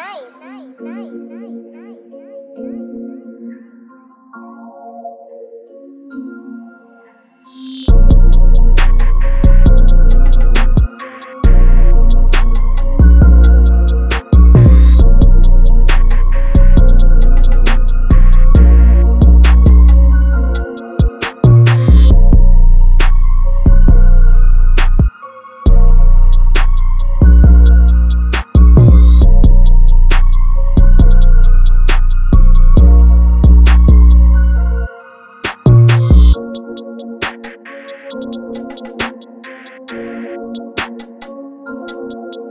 nice. nice. nice. Thank